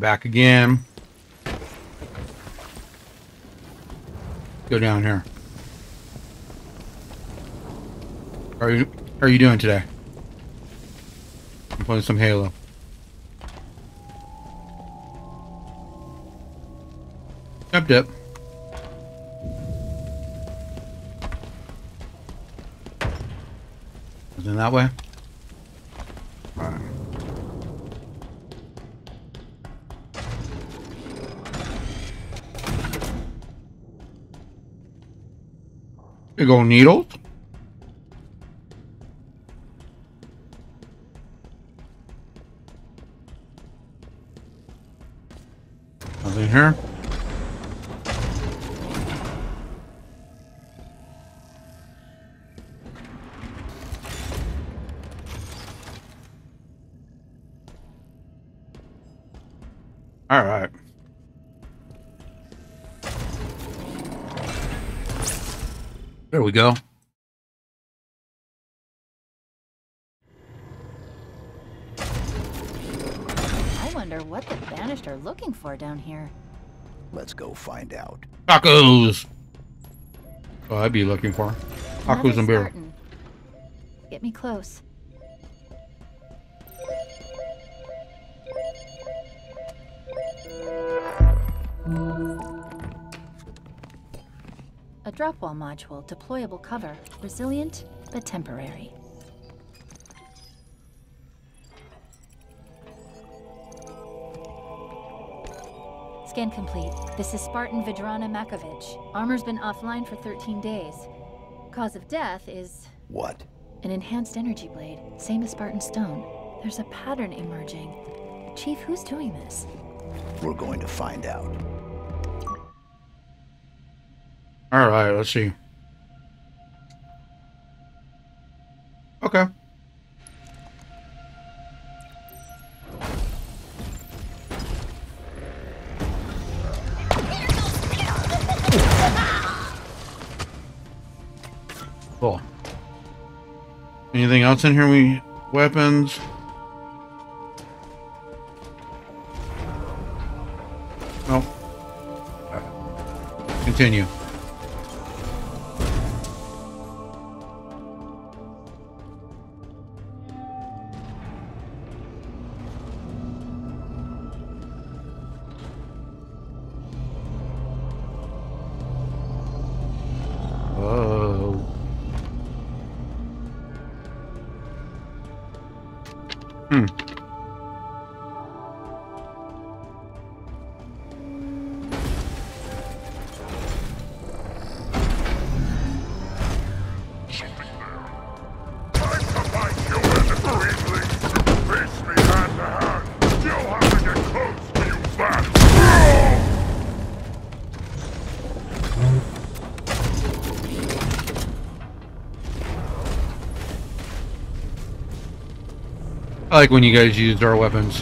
back again. Go down here. How are you, are you doing today? I'm playing some Halo. Dip dip. Is it that way? Alright. Big old needles. Nothing here. There we go. I wonder what the Banished are looking for down here. Let's go find out. Tacos. Oh, I'd be looking for tacos Another and beer. Spartan. Get me close. A drop wall module, deployable cover, resilient but temporary. Scan complete. This is Spartan Vidrana Makovich. Armor's been offline for 13 days. Cause of death is What? an enhanced energy blade, same as Spartan Stone. There's a pattern emerging. Chief, who's doing this? We're going to find out. All right, let's see. Okay. Cool. Anything else in here? We weapons. No. Continue. I like when you guys used our weapons.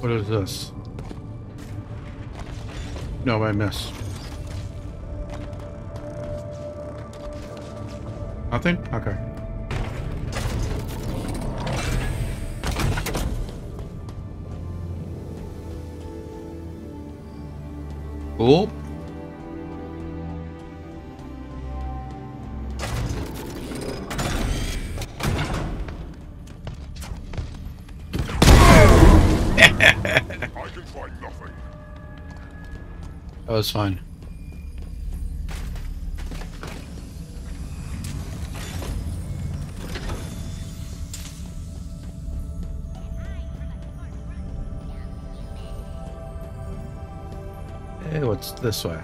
What is this? No, I missed. Nothing? Okay. Cool. I can find nothing. That was fun. What's this way?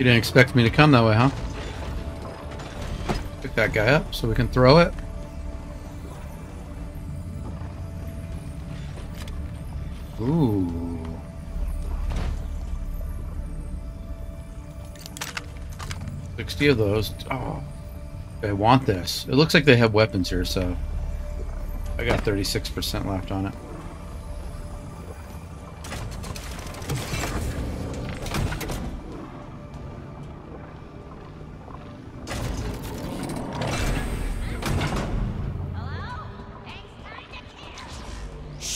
You didn't expect me to come that way, huh? Pick that guy up so we can throw it. Ooh. Sixty of those. Oh, they want this. It looks like they have weapons here, so I got thirty-six percent left on it.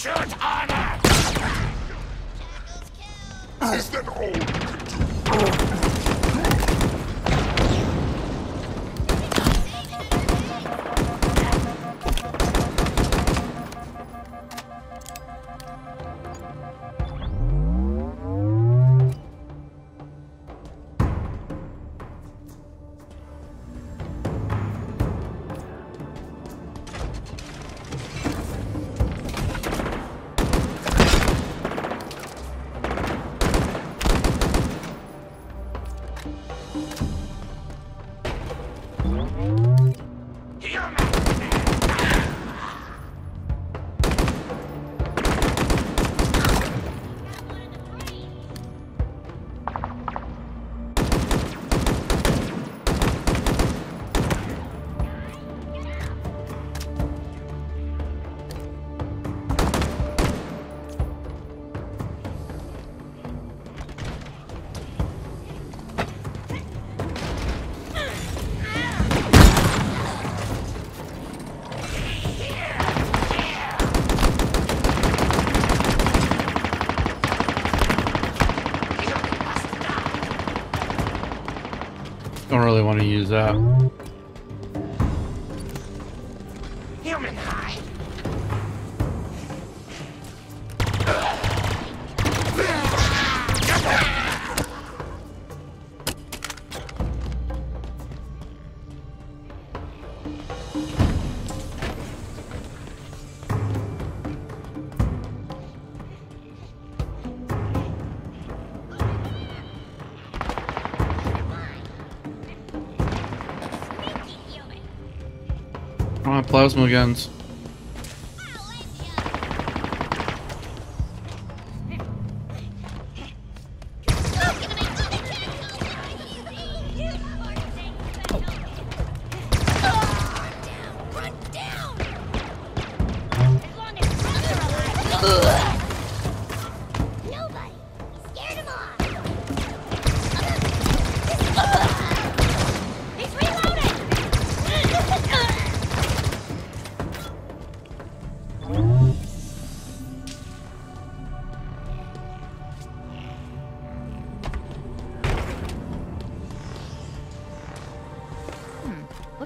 On it! Is that all you can do? Use that. Plasma guns.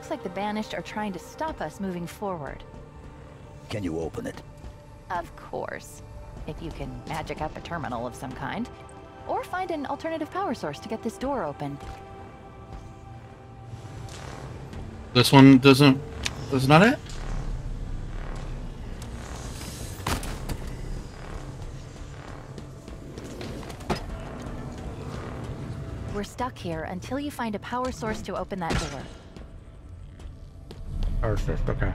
Looks like the Banished are trying to stop us moving forward. Can you open it? Of course. If you can magic up a terminal of some kind. Or find an alternative power source to get this door open. This one doesn't. That's not it. We're stuck here until you find a power source to open that door. Perfect. Okay.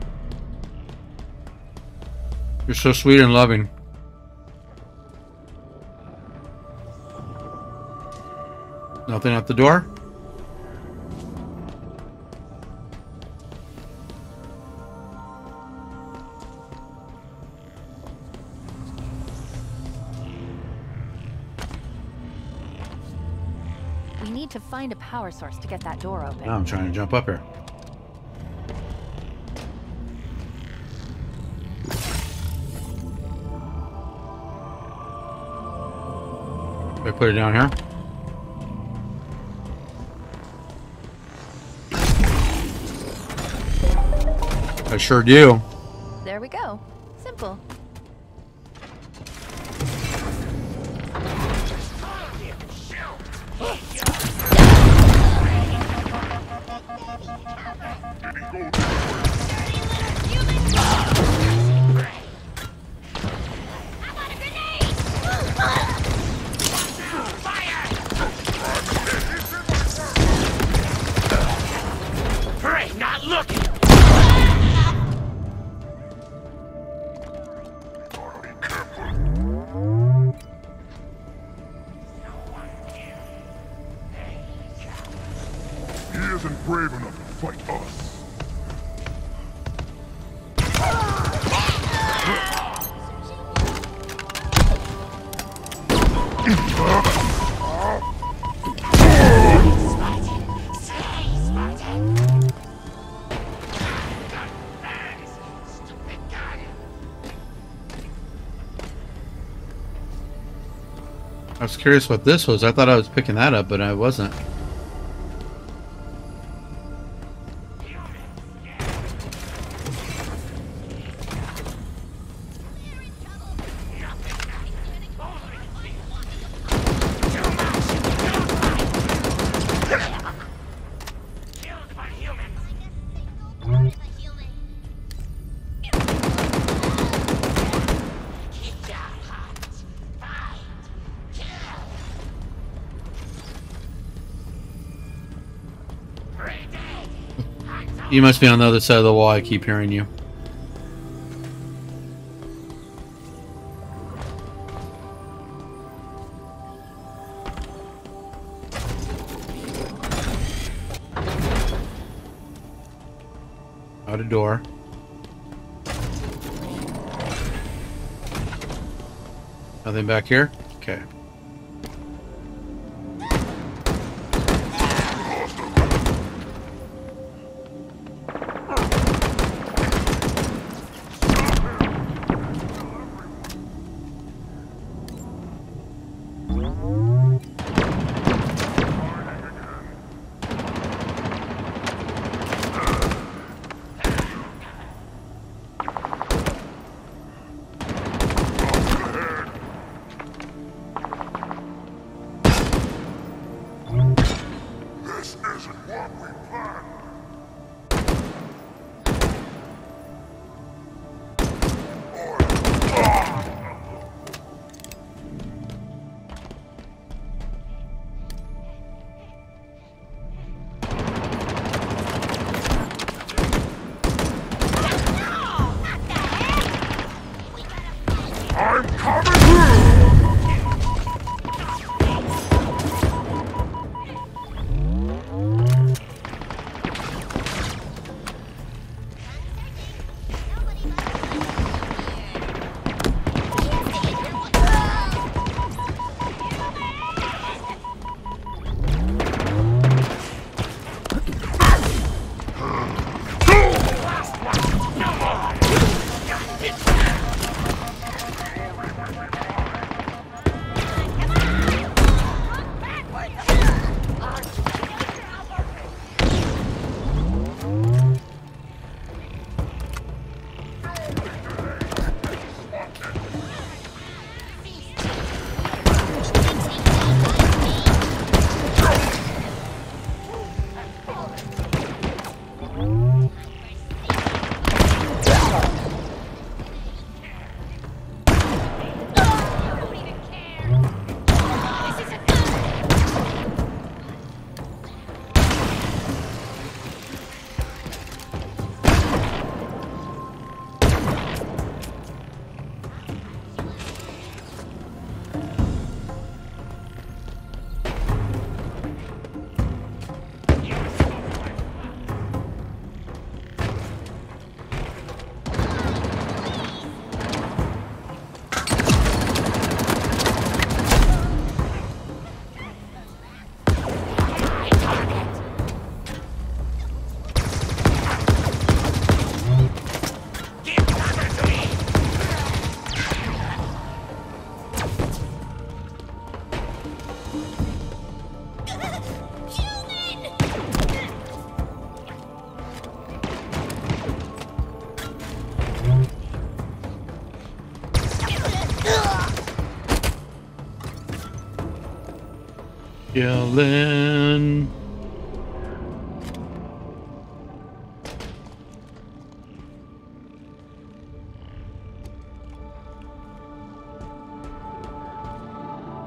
You're so sweet and loving. Nothing at the door. We need to find a power source to get that door open. Now I'm trying to jump up here. clear down here. I sure do. There we go. Simple. I was curious what this was. I thought I was picking that up, but I wasn't. You must be on the other side of the wall. I keep hearing you. Out a door. Nothing back here? Okay.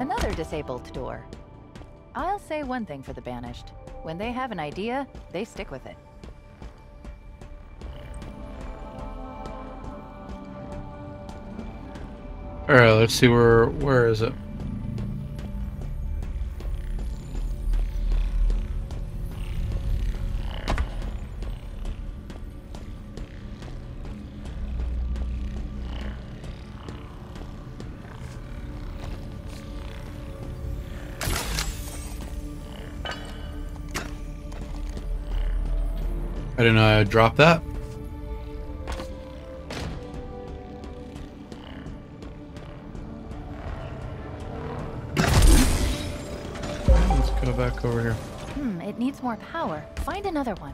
Another disabled door. I'll say one thing for the Banished. When they have an idea, they stick with it. All right, let's see where where is it? I didn't know I dropped that. Let's go back over here. Hmm, it needs more power. Find another one.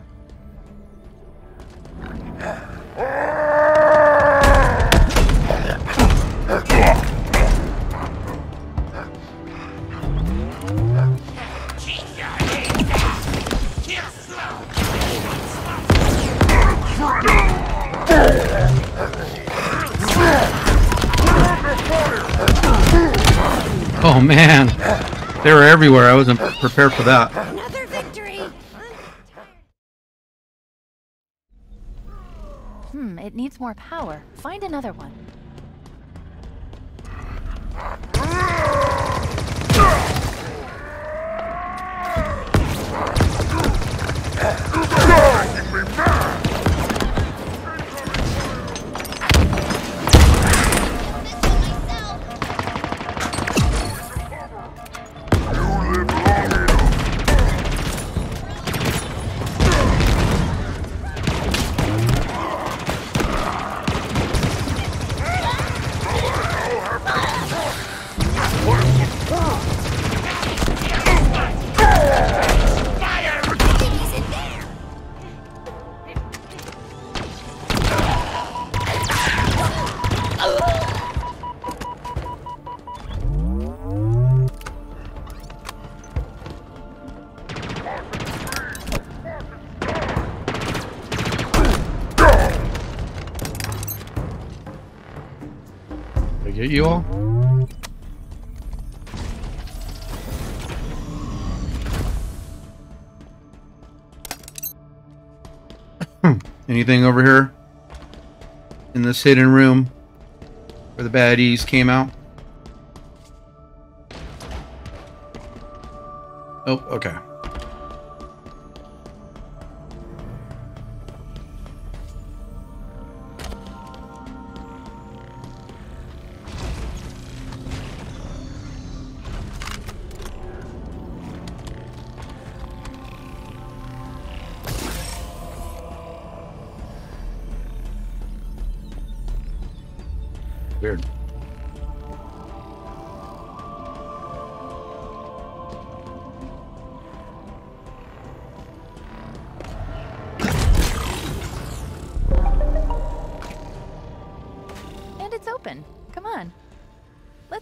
Oh man, they were everywhere. I wasn't prepared for that. Another victory! Hmm, it needs more power. Find another one. Get you all? Hmm. Anything over here? In this hidden room where the baddies came out? Oh, okay.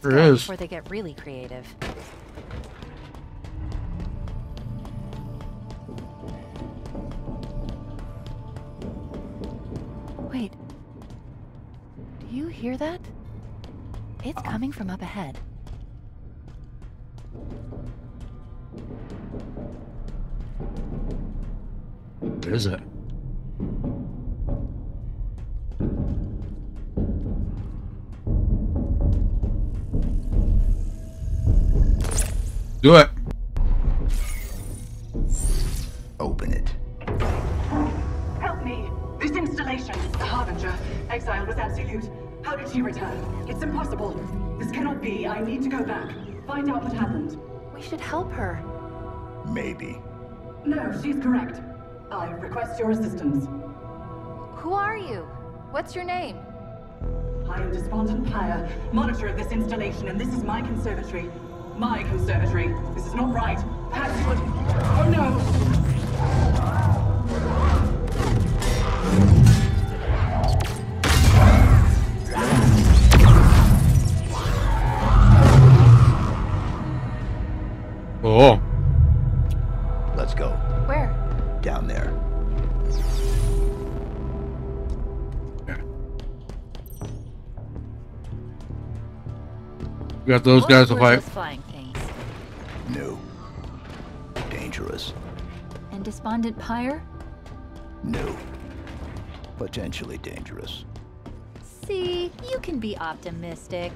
Let's go is. before they get really creative. Wait. Do you hear that? It's coming from up ahead. What is it? Do it. Open it. Help me! This installation, the Harbinger, exile was absolute. How did she return? It's impossible. This cannot be. I need to go back. Find out what happened. We should help her. Maybe. No, she's correct. I request your assistance. Who are you? What's your name? I am Despondent Pyre, monitor of this installation, and this is my conservatory. My conservatory. This is not right. Perhaps you would. Oh no! Oh. Let's go. Where? Down there. Okay. We got those guys to What were fight. Those flying things? No. Dangerous. And Despondent Pyre? No. Potentially dangerous. See, you can be optimistic.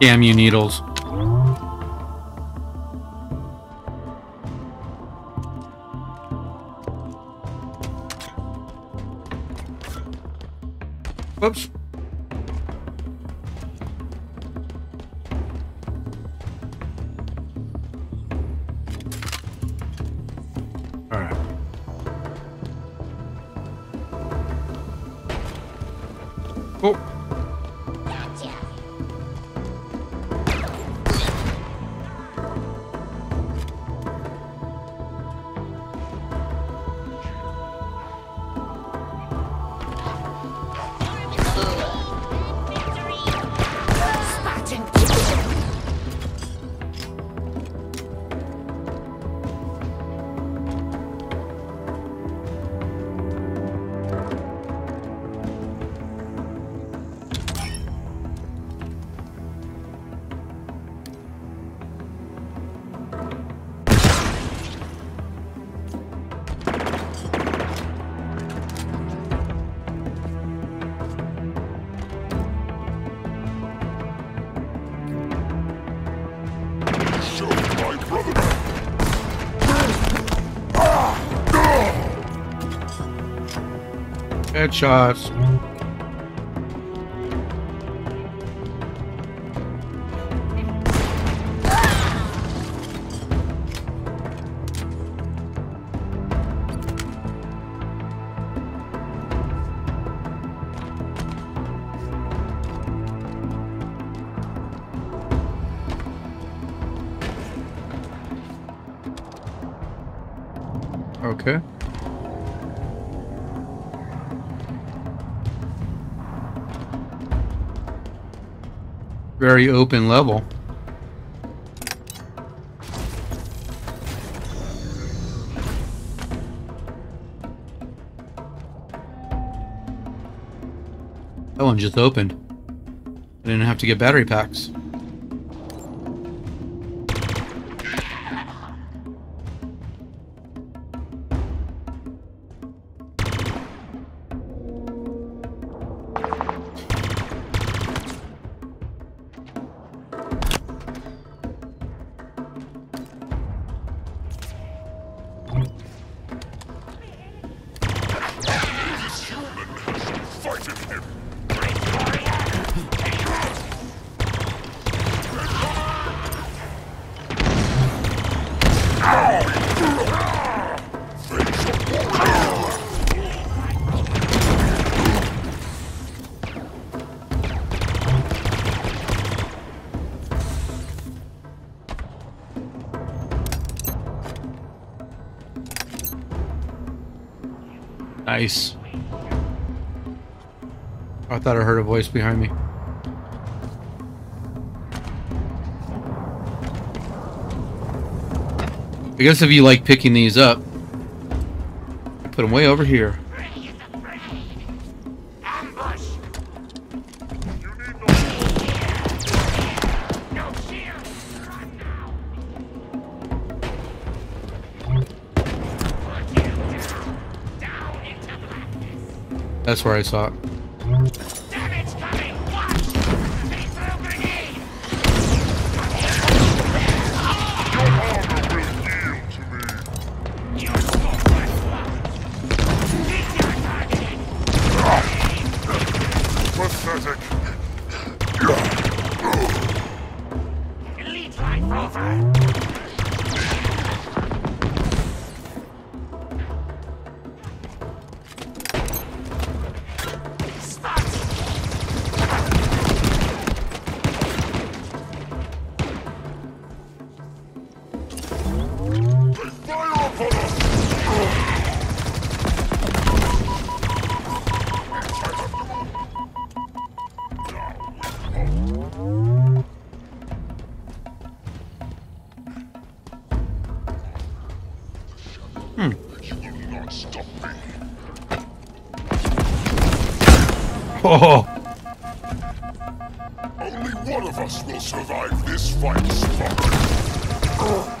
Damn you, needles. Headshots. Very open level. That one just opened. I didn't have to get battery packs. Nice. I thought I heard a voice behind me. I guess if you like picking these up, put them way over here. That's where I saw it. Oh. Only one of us will survive this fight, Spartan.